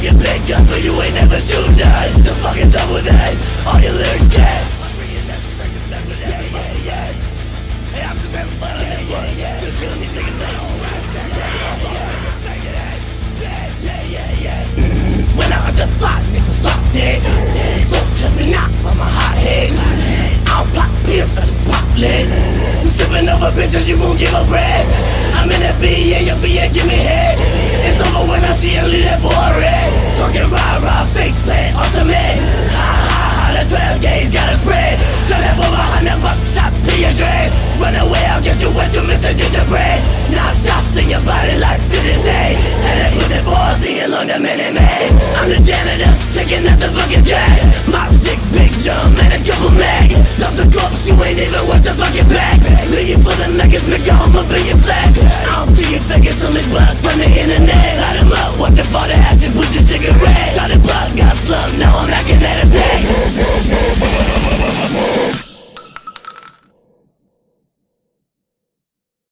fucking picked up, but you ain't never shoot none The fucking double with it, all your lyrics dead? Yeah, yeah, yeah I'm just having fun yeah, yeah, yeah. You're killing these niggas, they alright When I'm at the spot, niggas fucked it Don't test me not, I'm hot head. I'll pop pills at the pop lid. You sippin' over bitches, you won't give a bread. I'm in that B, yeah, your B, yeah, give me head. A bucks, stop being dread. Run away, I'll get you wet, you Mr. Gingerbread. Now shots in your body like 50 say. And that pussy boy singing on the minute man. I'm the janitor, taking out the fucking gas. My sick big drum, and a couple mags. Dump the corpse, you ain't even worth the fucking bag. Leave for the nuggets, make a home, a billion flags. I don't see you faggots, only blood from the internet. Light 'em up, watch the father acid, pussy cigarette. Got it blood, got slum,